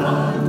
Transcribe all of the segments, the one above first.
Amen.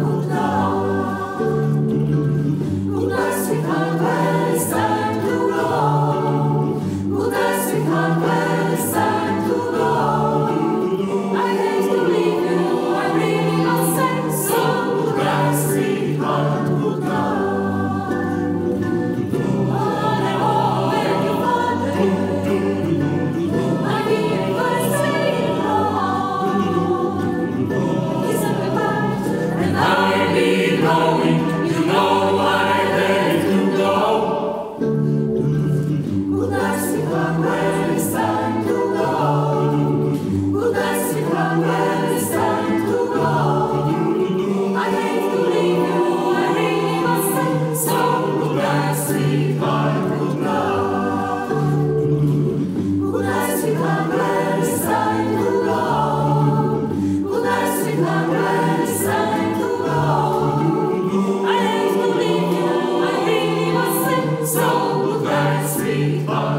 going. Bye.